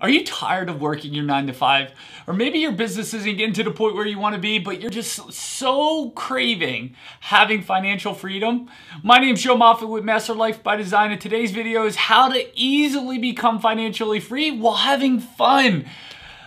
Are you tired of working your nine to five? Or maybe your business isn't getting to the point where you want to be, but you're just so craving having financial freedom? My name is Joe Moffett with Master Life by Design, and today's video is how to easily become financially free while having fun.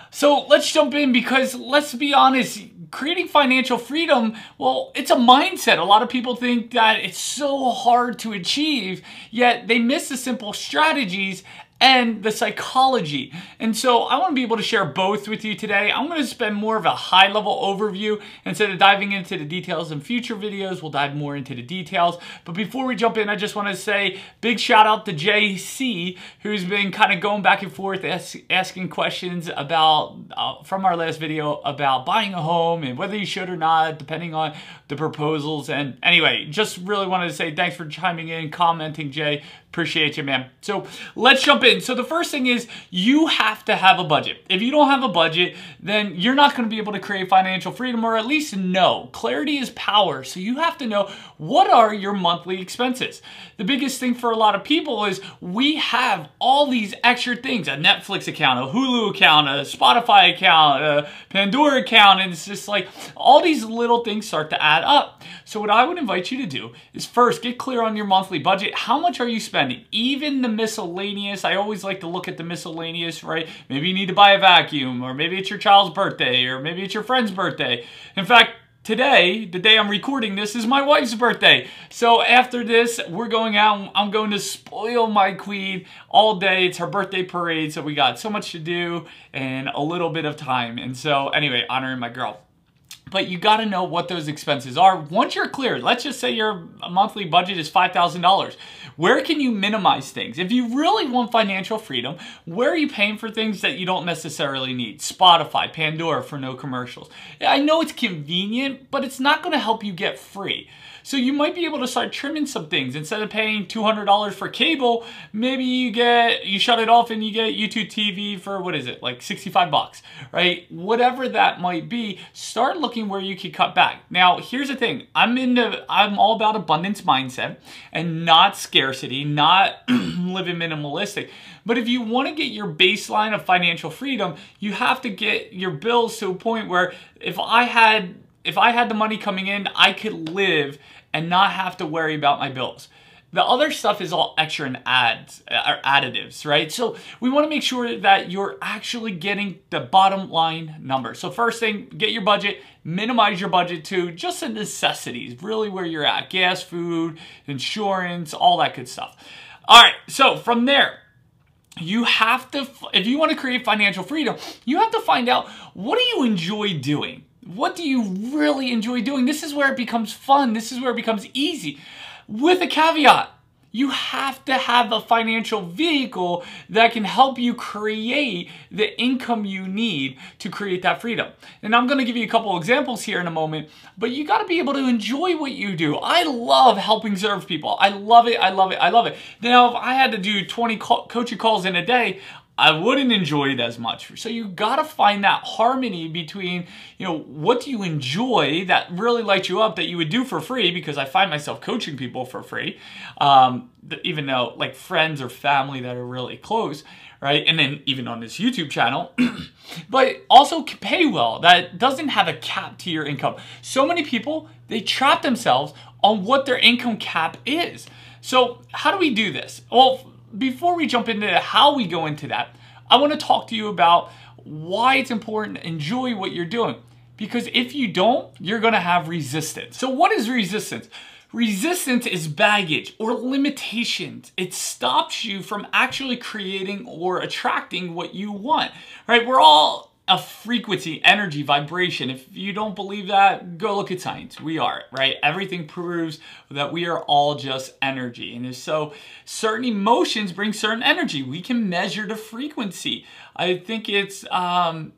So let's jump in because let's be honest, creating financial freedom, well, it's a mindset. A lot of people think that it's so hard to achieve, yet they miss the simple strategies and the psychology. And so I want to be able to share both with you today. I'm going to spend more of a high level overview instead of diving into the details in future videos. We'll dive more into the details. But before we jump in, I just want to say big shout out to JC, who's been kind of going back and forth as, asking questions about uh, from our last video about buying a home and whether you should or not, depending on the proposals. And anyway, just really wanted to say thanks for chiming in, commenting, Jay. Appreciate you, man. So let's jump in. So the first thing is you have to have a budget. If you don't have a budget, then you're not going to be able to create financial freedom or at least know. Clarity is power. So you have to know what are your monthly expenses. The biggest thing for a lot of people is we have all these extra things, a Netflix account, a Hulu account, a Spotify account, a Pandora account, and it's just like all these little things start to add up. So what I would invite you to do is first get clear on your monthly budget. How much are you spending? Even the miscellaneous, I always like to look at the miscellaneous, right? Maybe you need to buy a vacuum, or maybe it's your child's birthday, or maybe it's your friend's birthday. In fact, today, the day I'm recording this, is my wife's birthday. So after this, we're going out. I'm going to spoil my queen all day. It's her birthday parade, so we got so much to do and a little bit of time. And so anyway, honoring my girl but you got to know what those expenses are. Once you're clear, let's just say your monthly budget is $5,000. Where can you minimize things? If you really want financial freedom, where are you paying for things that you don't necessarily need? Spotify, Pandora for no commercials. I know it's convenient, but it's not going to help you get free. So you might be able to start trimming some things. Instead of paying $200 for cable, maybe you get, you shut it off and you get YouTube TV for, what is it, like 65 bucks, right? Whatever that might be, start looking where you can cut back. Now, here's the thing. I'm into, I'm all about abundance mindset and not scarcity, not living minimalistic. But if you want to get your baseline of financial freedom, you have to get your bills to a point where if I had if I had the money coming in, I could live and not have to worry about my bills. The other stuff is all extra and ads uh, or additives, right? So we want to make sure that you're actually getting the bottom line number. So first thing, get your budget, minimize your budget to just the necessities, really where you're at, gas, food, insurance, all that good stuff. All right, so from there, you have to, if you want to create financial freedom, you have to find out what do you enjoy doing? What do you really enjoy doing? This is where it becomes fun. This is where it becomes easy. With a caveat, you have to have a financial vehicle that can help you create the income you need to create that freedom. And I'm gonna give you a couple examples here in a moment, but you gotta be able to enjoy what you do. I love helping serve people. I love it, I love it, I love it. Now, if I had to do 20 coaching calls in a day, I wouldn't enjoy it as much. So you gotta find that harmony between, you know, what do you enjoy that really lights you up that you would do for free because I find myself coaching people for free, um, even though like friends or family that are really close, right? And then even on this YouTube channel, but also pay well that doesn't have a cap to your income. So many people, they trap themselves on what their income cap is. So how do we do this? Well, before we jump into how we go into that, I want to talk to you about why it's important to enjoy what you're doing. Because if you don't, you're going to have resistance. So what is resistance? Resistance is baggage or limitations. It stops you from actually creating or attracting what you want, right? We're all a frequency, energy, vibration. If you don't believe that, go look at science. We are, right? Everything proves that we are all just energy. And so certain emotions bring certain energy. We can measure the frequency. I think it's um,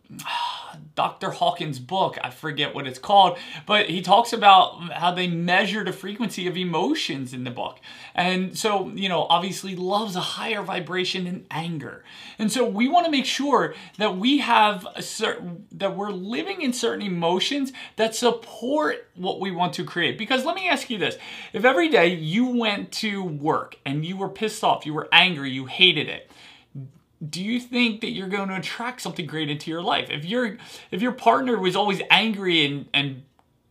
Dr. Hawkins' book. I forget what it's called, but he talks about how they measure the frequency of emotions in the book. And so, you know, obviously love's a higher vibration than anger. And so we want to make sure that we have a certain, that we're living in certain emotions that support what we want to create. Because let me ask you this, if every day you went to work and you were pissed off, you were angry, you hated it, do you think that you're going to attract something great into your life? If your if your partner was always angry and and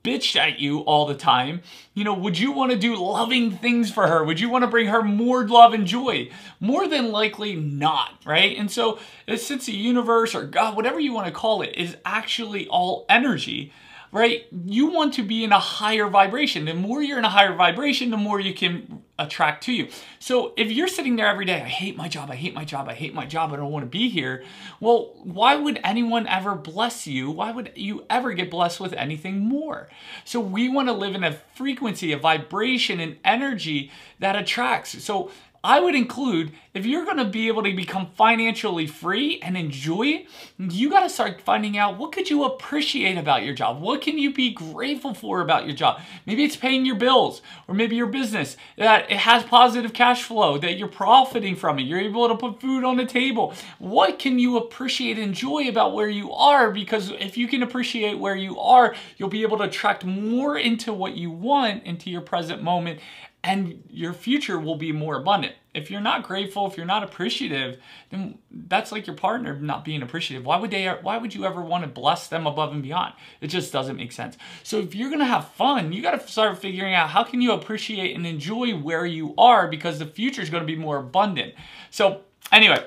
bitched at you all the time, you know, would you want to do loving things for her? Would you want to bring her more love and joy? More than likely not, right? And so, since the universe or God, whatever you want to call it, is actually all energy, right? You want to be in a higher vibration. The more you're in a higher vibration, the more you can attract to you. So if you're sitting there every day, I hate my job, I hate my job, I hate my job, I don't want to be here. Well, why would anyone ever bless you? Why would you ever get blessed with anything more? So we want to live in a frequency, a vibration, an energy that attracts. So I would include if you're going to be able to become financially free and enjoy it, you got to start finding out what could you appreciate about your job? What can you be grateful for about your job? Maybe it's paying your bills or maybe your business that it has positive cash flow, that you're profiting from it. You're able to put food on the table. What can you appreciate and enjoy about where you are? Because if you can appreciate where you are, you'll be able to attract more into what you want into your present moment and your future will be more abundant. If you're not grateful, if you're not appreciative, then that's like your partner not being appreciative. Why would they why would you ever want to bless them above and beyond? It just doesn't make sense. So if you're going to have fun, you got to start figuring out how can you appreciate and enjoy where you are because the future is going to be more abundant. So anyway,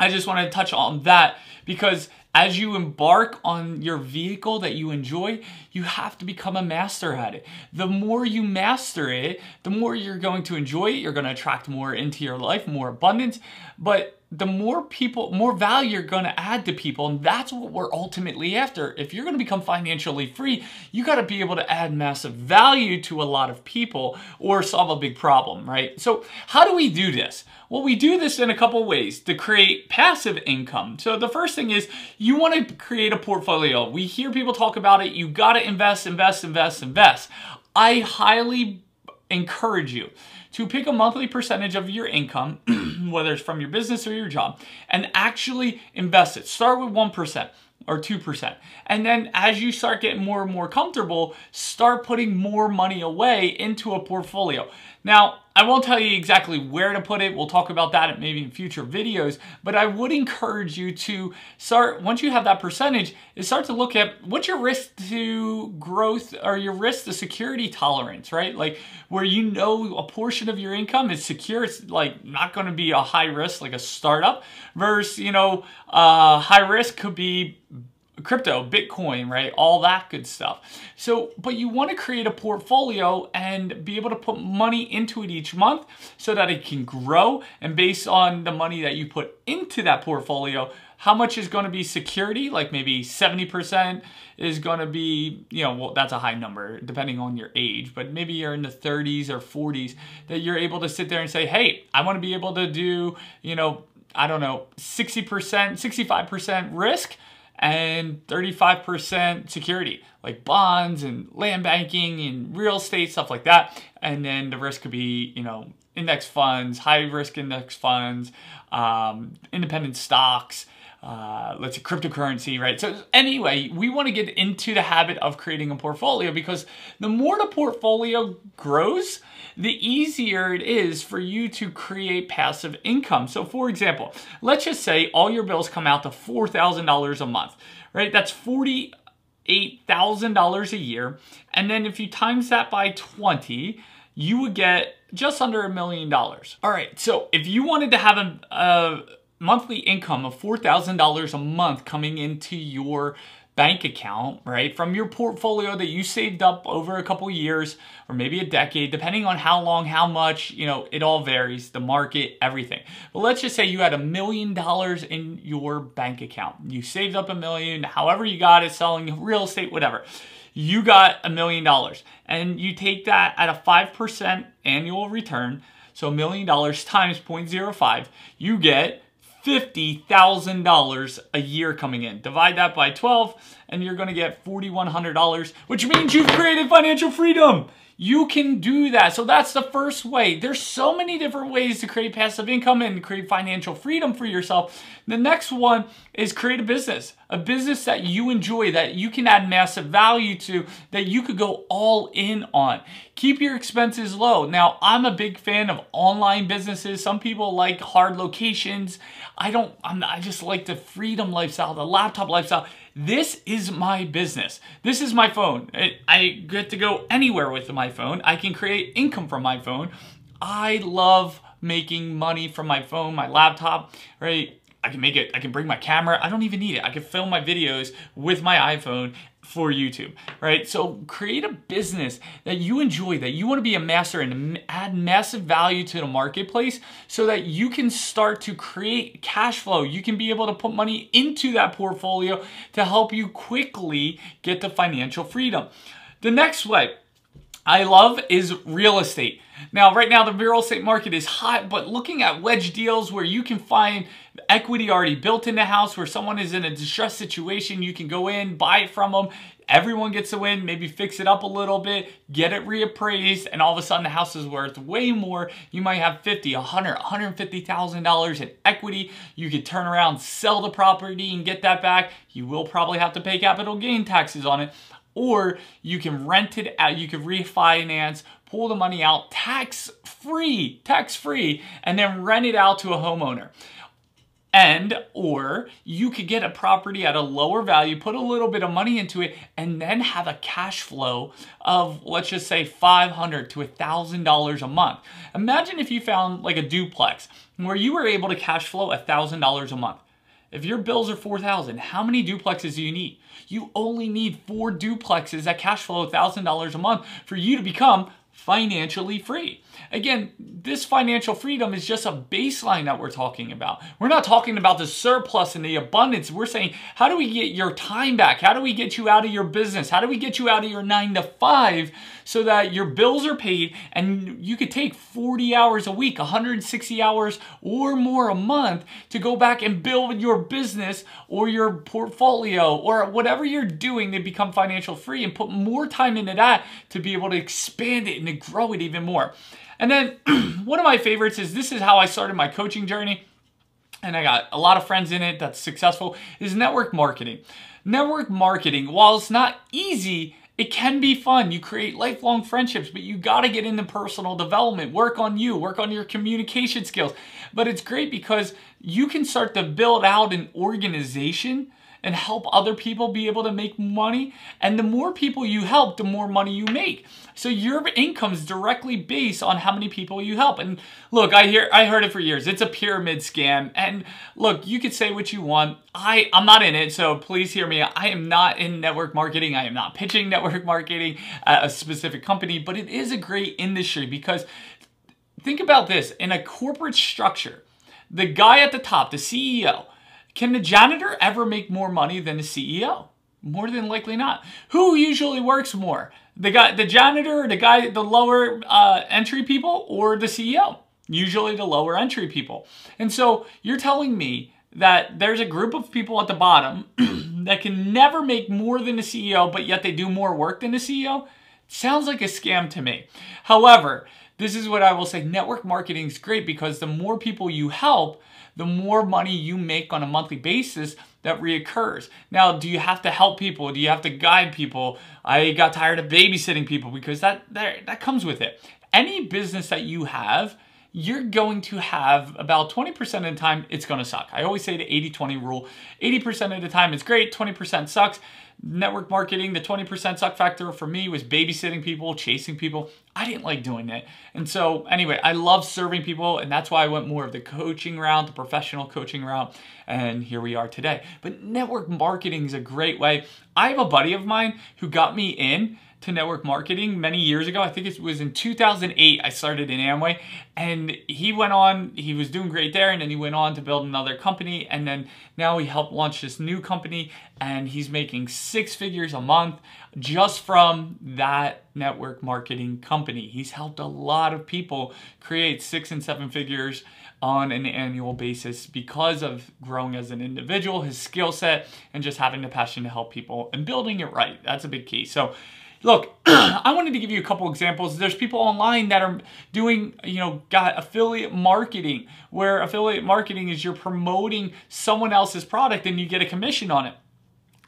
I just want to touch on that because as you embark on your vehicle that you enjoy, you have to become a master at it. The more you master it, the more you're going to enjoy it. You're going to attract more into your life, more abundance. But the more people, more value you're going to add to people. And that's what we're ultimately after. If you're going to become financially free, you got to be able to add massive value to a lot of people or solve a big problem, right? So how do we do this? Well, we do this in a couple ways to create passive income. So the first thing is you want to create a portfolio. We hear people talk about it. You got to invest, invest, invest, invest. I highly encourage you to pick a monthly percentage of your income, whether it's from your business or your job, and actually invest it. Start with 1% or 2%. And then as you start getting more and more comfortable, start putting more money away into a portfolio. Now, I won't tell you exactly where to put it. We'll talk about that maybe in future videos, but I would encourage you to start, once you have that percentage, is start to look at what's your risk to growth or your risk to security tolerance, right? Like where you know a portion of your income is secure, it's like not gonna be a high risk like a startup versus, you know, uh, high risk could be crypto, Bitcoin, right? All that good stuff. So, but you want to create a portfolio and be able to put money into it each month so that it can grow. And based on the money that you put into that portfolio, how much is going to be security? Like maybe 70% is going to be, you know, well, that's a high number depending on your age, but maybe you're in the 30s or 40s that you're able to sit there and say, hey, I want to be able to do, you know, I don't know, 60%, 65% risk and 35% security, like bonds and land banking and real estate, stuff like that. And then the risk could be, you know, index funds, high risk index funds, um, independent stocks, uh, let's say cryptocurrency, right? So anyway, we want to get into the habit of creating a portfolio because the more the portfolio grows, the easier it is for you to create passive income. So for example, let's just say all your bills come out to $4,000 a month, right? That's 40 $8,000 a year. And then if you times that by 20, you would get just under a million dollars. All right, so if you wanted to have a, a monthly income of $4,000 a month coming into your bank account, right, from your portfolio that you saved up over a couple years or maybe a decade, depending on how long, how much, you know, it all varies, the market, everything. But let's just say you had a million dollars in your bank account. You saved up a million, however you got it, selling real estate, whatever. You got a million dollars and you take that at a 5% annual return. So a million dollars times 0.05, you get $50,000 a year coming in. Divide that by 12 and you're gonna get $4,100, which means you've created financial freedom. You can do that. So that's the first way. There's so many different ways to create passive income and create financial freedom for yourself. The next one is create a business. a business that you enjoy, that you can add massive value to, that you could go all in on. Keep your expenses low. Now, I'm a big fan of online businesses. Some people like hard locations. I don't, I'm, I just like the freedom lifestyle, the laptop lifestyle. This is my business. This is my phone. I get to go anywhere with my phone. I can create income from my phone. I love making money from my phone, my laptop, right? I can make it, I can bring my camera. I don't even need it. I can film my videos with my iPhone for YouTube, right? So create a business that you enjoy, that you want to be a master and add massive value to the marketplace so that you can start to create cash flow. You can be able to put money into that portfolio to help you quickly get to financial freedom. The next way I love is real estate. Now, right now, the real estate market is hot, but looking at wedge deals where you can find equity already built in the house, where someone is in a distressed situation, you can go in, buy it from them, everyone gets a win, maybe fix it up a little bit, get it reappraised, and all of a sudden the house is worth way more. You might have 50, 100, $150,000 in equity. You could turn around, sell the property and get that back. You will probably have to pay capital gain taxes on it or you can rent it out, you can refinance, pull the money out tax free, tax free, and then rent it out to a homeowner. And, or you could get a property at a lower value, put a little bit of money into it, and then have a cash flow of, let's just say, $500 to $1,000 a month. Imagine if you found like a duplex where you were able to cash flow a $1,000 a month. If your bills are 4,000, how many duplexes do you need? You only need four duplexes that cash flow $1,000 a month for you to become financially free. Again, this financial freedom is just a baseline that we're talking about. We're not talking about the surplus and the abundance. We're saying, how do we get your time back? How do we get you out of your business? How do we get you out of your nine to five so that your bills are paid and you could take 40 hours a week, 160 hours or more a month to go back and build your business or your portfolio or whatever you're doing to become financial free and put more time into that to be able to expand it and to grow it even more. And then one of my favorites is this is how I started my coaching journey. And I got a lot of friends in it that's successful is network marketing. Network marketing, while it's not easy, it can be fun. You create lifelong friendships, but you got to get into personal development, work on you, work on your communication skills. But it's great because you can start to build out an organization and help other people be able to make money. And the more people you help, the more money you make. So your income is directly based on how many people you help. And look, I hear I heard it for years. It's a pyramid scam. And look, you could say what you want. I, I'm not in it, so please hear me. I am not in network marketing. I am not pitching network marketing at a specific company, but it is a great industry because think about this in a corporate structure, the guy at the top, the CEO, can the janitor ever make more money than the CEO? More than likely not. Who usually works more? The guy, the janitor, the guy, the lower uh, entry people, or the CEO? Usually the lower entry people. And so you're telling me that there's a group of people at the bottom that can never make more than the CEO, but yet they do more work than the CEO? Sounds like a scam to me. However, this is what I will say. Network marketing is great because the more people you help, the more money you make on a monthly basis that reoccurs. Now, do you have to help people? Do you have to guide people? I got tired of babysitting people because that, that, that comes with it. Any business that you have, you're going to have about 20% of the time, it's gonna suck. I always say the 80-20 rule. 80% of the time it's great, 20% sucks network marketing, the 20% suck factor for me was babysitting people, chasing people. I didn't like doing that. And so anyway, I love serving people and that's why I went more of the coaching route, the professional coaching route, and here we are today. But network marketing is a great way. I have a buddy of mine who got me in to network marketing many years ago. I think it was in 2008 I started in Amway and he went on, he was doing great there and then he went on to build another company and then now he helped launch this new company and he's making six figures a month just from that network marketing company. He's helped a lot of people create six and seven figures on an annual basis because of growing as an individual, his skill set, and just having the passion to help people and building it right. That's a big key. So Look, I wanted to give you a couple examples. There's people online that are doing, you know, got affiliate marketing, where affiliate marketing is you're promoting someone else's product and you get a commission on it.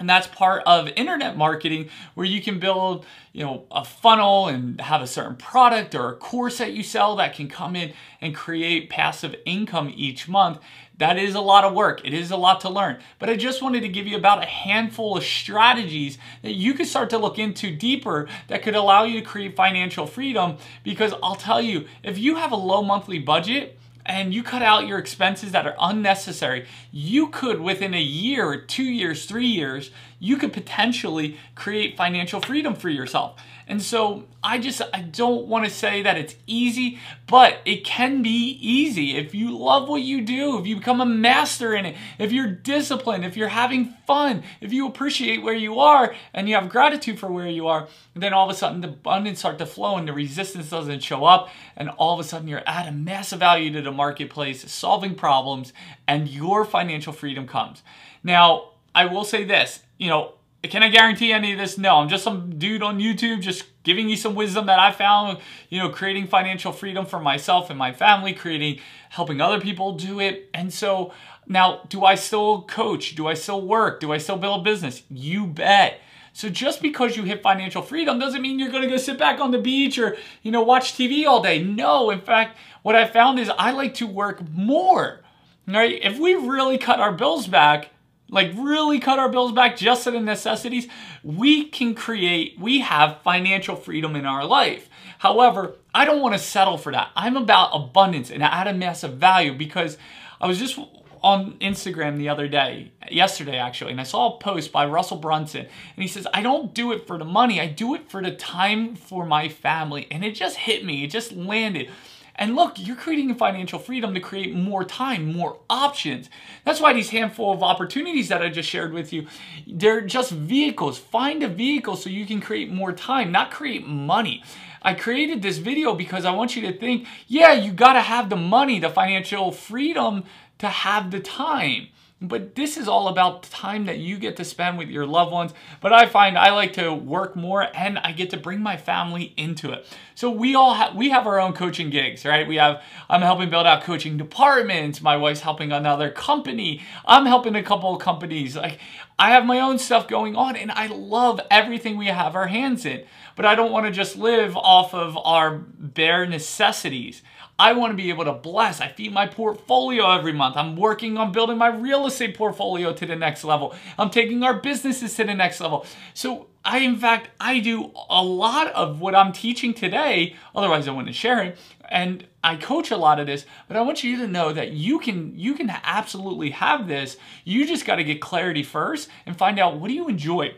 And that's part of internet marketing where you can build, you know, a funnel and have a certain product or a course that you sell that can come in and create passive income each month. That is a lot of work. It is a lot to learn. But I just wanted to give you about a handful of strategies that you could start to look into deeper that could allow you to create financial freedom because I'll tell you, if you have a low monthly budget, and you cut out your expenses that are unnecessary, you could within a year, two years, three years, you could potentially create financial freedom for yourself. And so I just, I don't want to say that it's easy, but it can be easy. If you love what you do, if you become a master in it, if you're disciplined, if you're having fun, if you appreciate where you are and you have gratitude for where you are, then all of a sudden the abundance start to flow and the resistance doesn't show up. And all of a sudden you're adding massive value to the marketplace, solving problems, and your financial freedom comes. Now, I will say this, you know, can I guarantee any of this? No, I'm just some dude on YouTube just giving you some wisdom that I found, you know, creating financial freedom for myself and my family, creating, helping other people do it. And so now, do I still coach? Do I still work? Do I still build a business? You bet. So just because you hit financial freedom doesn't mean you're going to go sit back on the beach or, you know, watch TV all day. No, in fact, what I found is I like to work more. Right? If we really cut our bills back, like really cut our bills back just to the necessities, we can create, we have financial freedom in our life. However, I don't want to settle for that. I'm about abundance and add a massive value because I was just on Instagram the other day, yesterday actually, and I saw a post by Russell Brunson, and he says, I don't do it for the money, I do it for the time for my family. And it just hit me, it just landed. And look, you're creating financial freedom to create more time, more options. That's why these handful of opportunities that I just shared with you, they're just vehicles. Find a vehicle so you can create more time, not create money. I created this video because I want you to think, yeah, you gotta have the money, the financial freedom to have the time. But this is all about the time that you get to spend with your loved ones. But I find I like to work more and I get to bring my family into it. So we all have we have our own coaching gigs, right? We have I'm helping build out coaching departments. My wife's helping another company. I'm helping a couple of companies. Like I have my own stuff going on and I love everything we have our hands in. But I don't want to just live off of our bare necessities. I want to be able to bless. I feed my portfolio every month. I'm working on building my real estate portfolio to the next level. I'm taking our businesses to the next level. So I, in fact, I do a lot of what I'm teaching today. Otherwise, I wouldn't share it. And I coach a lot of this, but I want you to know that you can you can absolutely have this. You just got to get clarity first and find out what do you enjoy.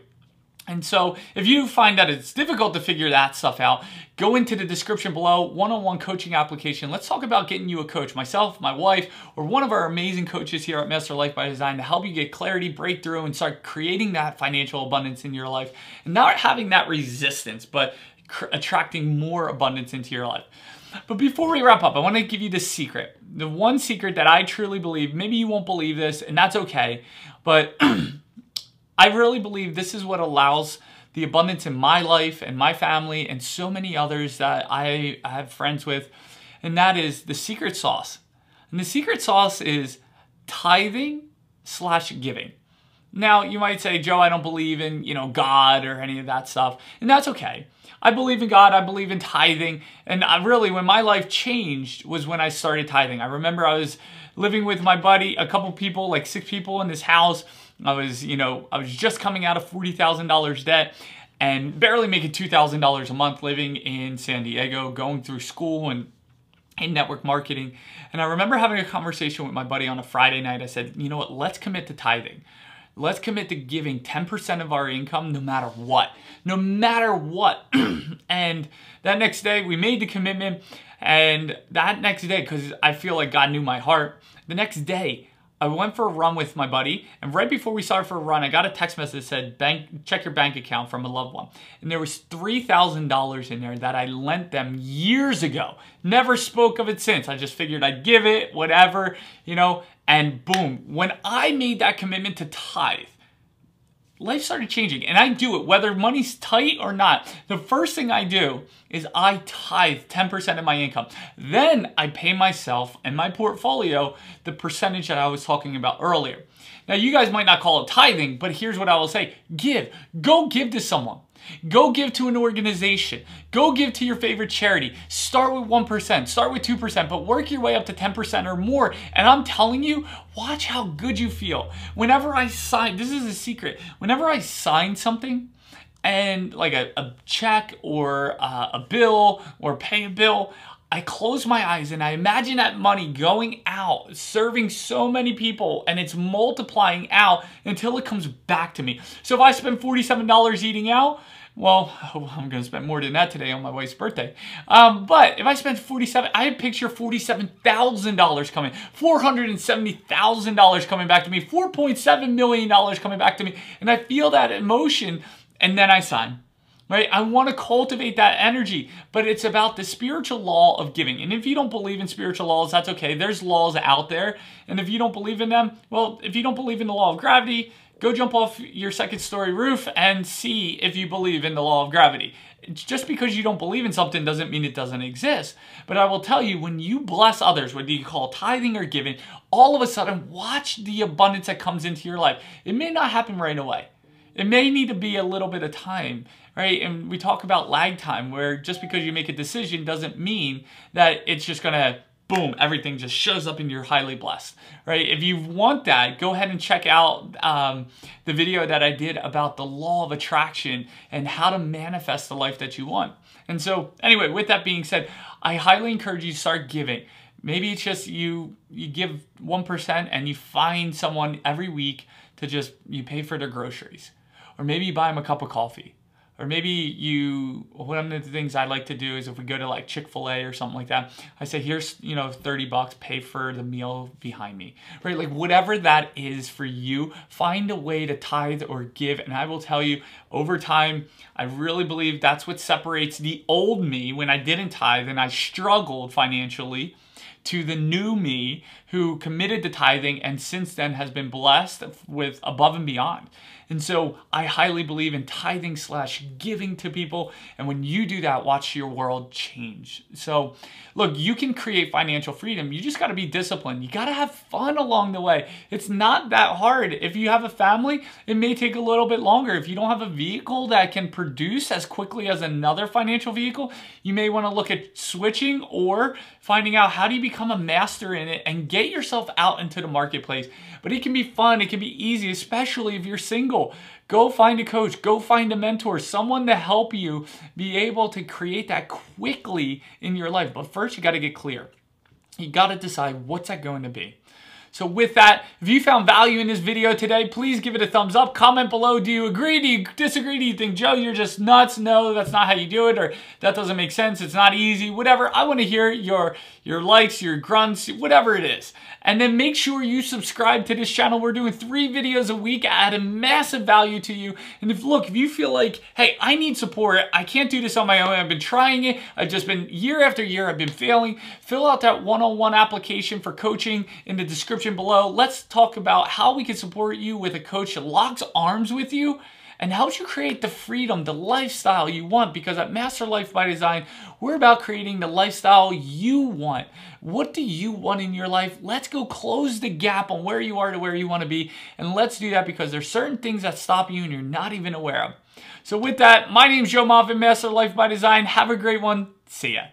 And so if you find that it's difficult to figure that stuff out, go into the description below, one-on-one coaching application. Let's talk about getting you a coach, myself, my wife, or one of our amazing coaches here at Master Life by Design to help you get clarity, breakthrough, and start creating that financial abundance in your life and not having that resistance, but attracting more abundance into your life. But before we wrap up, I want to give you the secret. The one secret that I truly believe, maybe you won't believe this, and that's okay, but I really believe this is what allows the abundance in my life and my family and so many others that I have friends with, and that is the secret sauce. And the secret sauce is tithing slash giving. Now, you might say, Joe, I don't believe in, you know, God or any of that stuff, and that's okay. I believe in God, I believe in tithing, and I really, when my life changed was when I started tithing. I remember I was living with my buddy, a couple people, like six people in this house, I was, you know, I was just coming out of $40,000 debt and barely making $2,000 a month living in San Diego, going through school and in network marketing. And I remember having a conversation with my buddy on a Friday night. I said, you know what, let's commit to tithing. Let's commit to giving 10% of our income no matter what. No matter what. and that next day, we made the commitment. And that next day, because I feel like God knew my heart, the next day, I went for a run with my buddy, and right before we started for a run, I got a text message that said, "Bank, check your bank account from a loved one." And there was three thousand dollars in there that I lent them years ago. Never spoke of it since. I just figured I'd give it, whatever, you know. And boom, when I made that commitment to tithe, life started changing. And I do it, whether money's tight or not. The first thing I do is I tithe 10% of my income. Then I pay myself and my portfolio the percentage that I was talking about earlier. Now, you guys might not call it tithing, but here's what I will say give. Go give to someone. Go give to an organization. Go give to your favorite charity. Start with 1%, start with 2%, but work your way up to 10% or more. And I'm telling you, watch how good you feel. Whenever I sign, this is a secret, whenever I sign something, and like a, a check or uh, a bill or pay a bill, I close my eyes and I imagine that money going out, serving so many people, and it's multiplying out until it comes back to me. So if I spend $47 eating out, well, I'm going to spend more than that today on my wife's birthday. Um, but if I spend 47, I picture $47,000 coming, $470,000 coming back to me, $4.7 million coming back to me. And I feel that emotion and then I sign right? I want to cultivate that energy, but it's about the spiritual law of giving. And if you don't believe in spiritual laws, that's okay. There's laws out there. And if you don't believe in them, well, if you don't believe in the law of gravity, go jump off your second story roof and see if you believe in the law of gravity. Just because you don't believe in something doesn't mean it doesn't exist. But I will tell you, when you bless others, whether you call tithing or giving, all of a sudden watch the abundance that comes into your life. It may not happen right away. It may need to be a little bit of time, right? And we talk about lag time, where just because you make a decision doesn't mean that it's just gonna boom, everything just shows up and you're highly blessed, right? If you want that, go ahead and check out um, the video that I did about the law of attraction and how to manifest the life that you want. And so anyway, with that being said, I highly encourage you to start giving. Maybe it's just you you give 1% and you find someone every week to just you pay for their groceries or maybe you buy them a cup of coffee. Or maybe you, one of the things I like to do is if we go to like Chick-fil-A or something like that, I say, here's, you know, 30 bucks, pay for the meal behind me, right? Like whatever that is for you, find a way to tithe or give. And I will tell you over time, I really believe that's what separates the old me when I didn't tithe and I struggled financially to the new me who committed to tithing and since then has been blessed with above and beyond. And so I highly believe in tithing slash giving to people. And when you do that, watch your world change. So look, you can create financial freedom. You just got to be disciplined. You got to have fun along the way. It's not that hard. If you have a family, it may take a little bit longer. If you don't have a vehicle that can produce as quickly as another financial vehicle, you may want to look at switching or finding out how do you become a master in it and get yourself out into the marketplace. But it can be fun, it can be easy, especially if you're single. Go find a coach, go find a mentor, someone to help you be able to create that quickly in your life. But first, you got to get clear. You got to decide what's that going to be. So with that, if you found value in this video today, please give it a thumbs up. Comment below, do you agree, do you disagree? Do you think, Joe, you're just nuts? No, that's not how you do it, or that doesn't make sense, it's not easy, whatever. I wanna hear your, your likes, your grunts, whatever it is. And then make sure you subscribe to this channel. We're doing three videos a week, Add a massive value to you. And if look, if you feel like, hey, I need support, I can't do this on my own, I've been trying it, I've just been, year after year, I've been failing, fill out that one-on-one application for coaching in the description below. Let's talk about how we can support you with a coach that locks arms with you and helps you create the freedom, the lifestyle you want. Because at Master Life by Design, we're about creating the lifestyle you want. What do you want in your life? Let's go close the gap on where you are to where you want to be. And let's do that because there's certain things that stop you and you're not even aware of. So with that, my name is Joe Moffett, Master Life by Design. Have a great one. See ya.